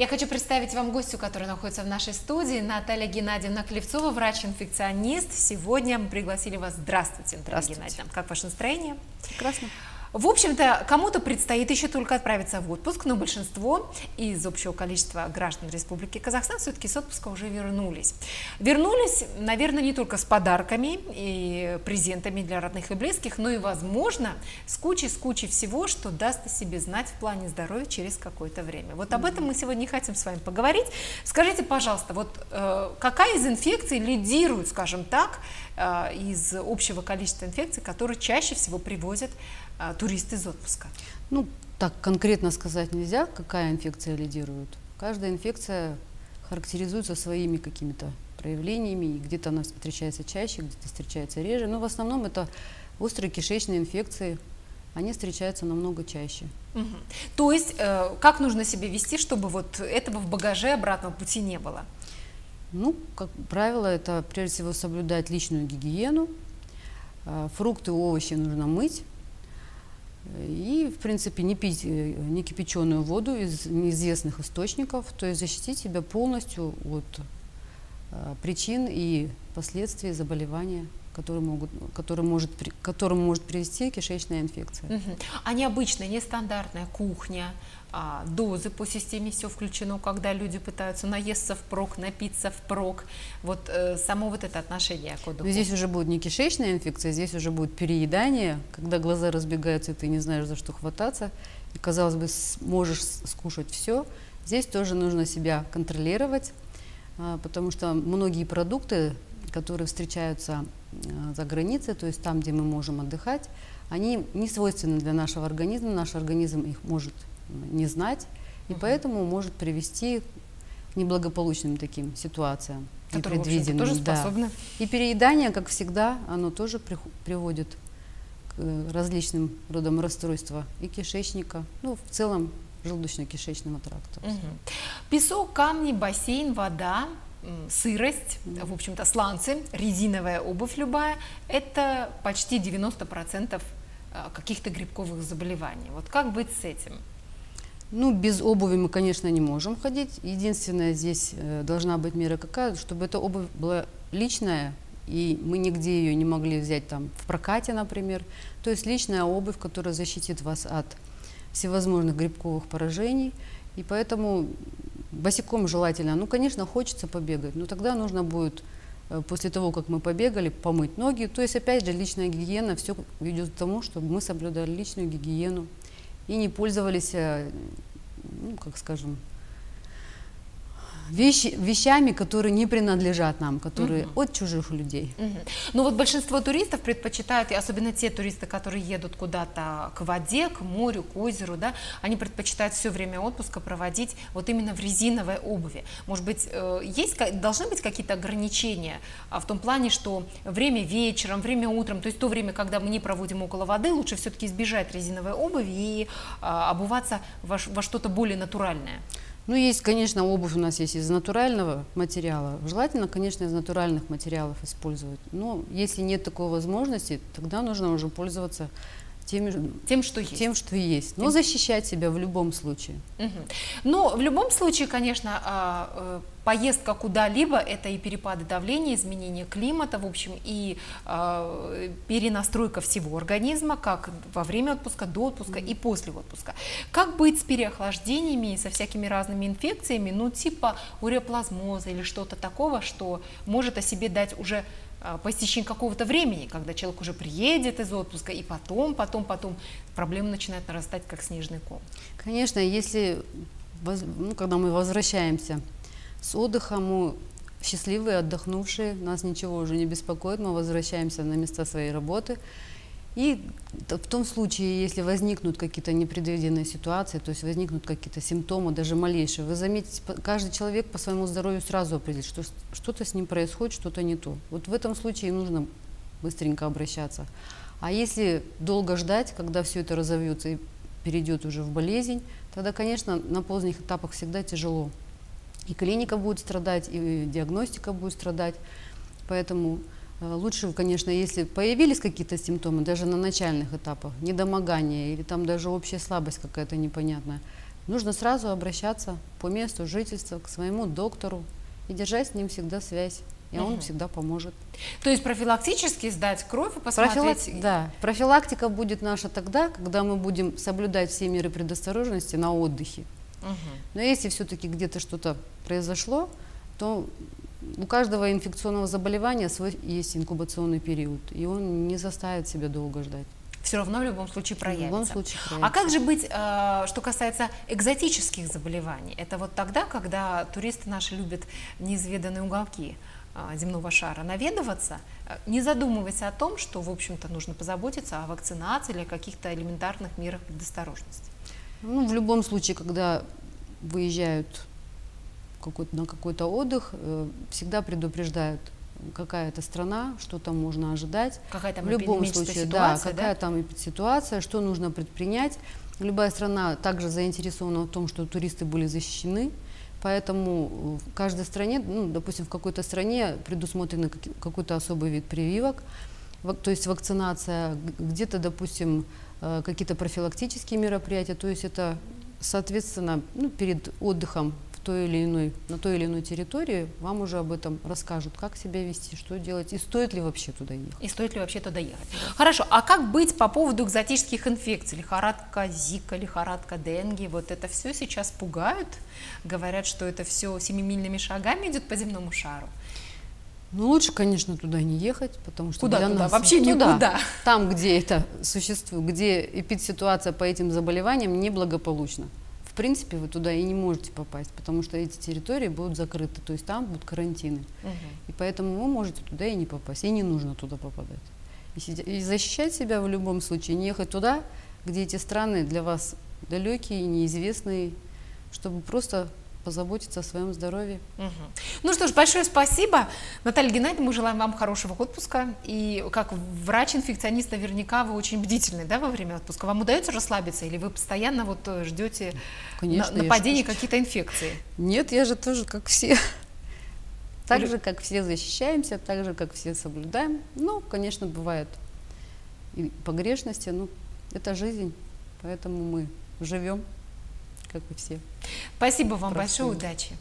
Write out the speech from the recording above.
Я хочу представить вам гостю, который находится в нашей студии, Наталья Геннадьевна Клевцова, врач-инфекционист. Сегодня мы пригласили вас. Здравствуйте, Наталья Здравствуйте. Геннадьевна. Как ваше настроение? Прекрасно. В общем-то, кому-то предстоит еще только отправиться в отпуск, но большинство из общего количества граждан Республики Казахстан все-таки с отпуска уже вернулись. Вернулись, наверное, не только с подарками и презентами для родных и близких, но и, возможно, с кучей-с кучей всего, что даст о себе знать в плане здоровья через какое-то время. Вот об этом мы сегодня хотим с вами поговорить. Скажите, пожалуйста, вот э, какая из инфекций лидирует, скажем так, э, из общего количества инфекций, которые чаще всего привозят э, туристы из отпуска? Ну, так конкретно сказать нельзя, какая инфекция лидирует. Каждая инфекция характеризуется своими какими-то проявлениями, и где-то она встречается чаще, где-то встречается реже, но в основном это острые кишечные инфекции, они встречаются намного чаще. Мгм. То есть, э, как нужно себя вести, чтобы вот этого в багаже обратного пути не было? Ну, как правило, это прежде всего соблюдать личную гигиену, а, фрукты, овощи нужно мыть, и, в принципе, не пить э, некипяченую воду из неизвестных источников, то есть защитить себя полностью от а, причин и последствий заболевания, которые могут, которые может, к которому может привести кишечная инфекция. Мгм. А необычная, нестандартная кухня, а, дозы по системе все включено, когда люди пытаются наесться впрок, напиться впрок. Вот э, само вот это отношение к отдыху. Но Здесь уже будет не кишечная инфекция, здесь уже будет переедание, когда глаза разбегаются, и ты не знаешь, за что хвататься. И, казалось бы, можешь скушать все. Здесь тоже нужно себя контролировать, а, потому что многие продукты, которые встречаются а, за границей, то есть там, где мы можем отдыхать, они не свойственны для нашего организма, наш организм их может м, не знать, и поэтому может привести к неблагополучным таким ситуациям. которые, непредвиденным, тоже да. И переедание, как всегда, оно тоже приводит к э, различным родам расстройства и кишечника, ну, в целом желудочно-кишечного тракта. Мгм. Песок, камни, бассейн, вода, сырость, в общем-то, сланцы, резиновая обувь любая – это почти 90% а, каких-то грибковых заболеваний. Вот как быть с этим? Ну, без обуви мы, конечно, не можем ходить. Единственное, здесь э, должна быть мера какая, чтобы эта обувь была личная, и мы нигде ее не могли взять там в прокате, например. То есть личная обувь, которая защитит вас от всевозможных грибковых поражений. И поэтому босиком желательно. Ну, конечно, хочется побегать, но тогда нужно будет э, после того, как мы побегали, помыть ноги. То есть, опять же, личная гигиена, все ведет к тому, чтобы мы соблюдали личную гигиену и не пользовались, э, ну, как скажем, вещи, вещами, которые не принадлежат нам, которые от чужих людей. Мгм. Ну вот большинство туристов предпочитают, и особенно те туристы, которые едут куда-то к воде, к морю, к озеру, да, они предпочитают все время отпуска проводить вот именно в резиновой обуви. Может быть, э, есть, должны быть какие-то ограничения а, в том плане, что время вечером, время утром, то есть то время, когда мы не проводим около воды, лучше все-таки избежать резиновой обуви и а, обуваться во, во что-то более натуральное. Ну, есть, конечно, обувь у нас есть из натурального материала. Желательно, конечно, из натуральных материалов использовать. Но если нет такой возможности, тогда нужно уже пользоваться теми, Тем, что есть. тем, что есть. Но защищать себя в любом случае. Мгм. Но в любом случае, конечно, а, э, поездка куда-либо – это и перепады давления, изменение климата, в общем, и а, перенастройка всего организма, как во время отпуска, до отпуска и после отпуска. Как быть с переохлаждениями и со всякими разными инфекциями, ну, типа уреоплазмоза или что-то такого, что может о себе дать уже по истечении какого-то времени, когда человек уже приедет из отпуска, и потом, потом, потом проблемы начинают нарастать, как снежный ком. Конечно, если, ну, когда мы возвращаемся с отдыха, мы счастливые, отдохнувшие, нас ничего уже не беспокоит, мы возвращаемся на места своей работы. И в том случае, если возникнут какие-то непредвиденные ситуации, то есть возникнут какие-то симптомы, даже малейшие, вы заметите, каждый человек по своему здоровью сразу определит, что что-то с ним происходит, что-то не то. Вот в этом случае нужно быстренько обращаться. А если долго ждать, когда все это разовьется и перейдет уже в болезнь, тогда, конечно, на поздних этапах всегда тяжело. И клиника будет страдать, и диагностика будет страдать. Поэтому лучше, конечно, если появились какие-то симптомы, даже на начальных этапах, недомогание или там даже общая слабость какая-то непонятная, нужно сразу обращаться по месту жительства к своему доктору и держать с ним всегда связь. И он Мгм. всегда поможет. То есть профилактически сдать кровь и посмотреть. Профилак- Да, профилактика будет наша тогда, когда мы будем соблюдать все меры предосторожности на отдыхе. Мгм. Но если все-таки где-то что-то произошло, то у каждого инфекционного заболевания свой есть инкубационный период, и он не заставит себя долго ждать. Все равно в любом случае проявится. В любом случае А проявится. как же быть, э, что касается экзотических заболеваний? Это вот тогда, когда туристы наши любят неизведанные уголки э, земного шара наведываться, э, не задумываясь о том, что, в общем-то, нужно позаботиться о вакцинации или о каких-то элементарных мерах предосторожности. Ну, в любом случае, когда выезжают какой-то- на какой-то отдых, э, всегда предупреждают, какая это страна, что там можно ожидать. Какая там в любом случае, ситуация, да, какая там эпид- ситуация, что нужно предпринять. Любая страна также заинтересована в том, что туристы были защищены, поэтому в каждой стране, ну, допустим, в какой-то стране предусмотрен какой-то особый вид прививок, то есть вакцинация, где-то, допустим, э, какие-то профилактические мероприятия, то есть это, соответственно, ну, перед отдыхом в той или иной, на той или иной территории вам уже об этом расскажут, как себя вести, что делать и стоит ли вообще туда ехать. И стоит ли вообще туда ехать? Хорошо, а как быть по поводу экзотических инфекций? Лихорадка Зика, лихорадка Денги, вот это все сейчас пугают? Говорят, что это все семимильными шагами идет по земному шару. Ну, лучше, конечно, туда не ехать, потому что Куда для туда? нас Вообще туда, никуда. Там, где это существует, где эпидситуация по этим заболеваниям неблагополучна. В принципе, вы туда и не можете попасть, потому что эти территории будут закрыты, то есть там будут карантины. И поэтому вы можете туда и не попасть, и не нужно туда попадать. И, сидя- и защищать себя в любом случае, не ехать туда, где эти страны для вас далекие, неизвестные, чтобы просто позаботиться о своем здоровье. Мгм. Ну что ж, большое спасибо. Наталья Геннадьевна, мы желаем вам хорошего отпуска. И как врач-инфекционист, наверняка вы очень бдительны да, во время отпуска. Вам удается расслабиться или вы постоянно вот э, ждете Конечно, на- нападения какие-то инфекции? Нет, я же тоже как все. Так же, как все защищаемся, так же, как все соблюдаем. Ну, конечно, бывают и погрешности, но это жизнь, поэтому мы живем, как и все. Спасибо вам Простые. большое, удачи.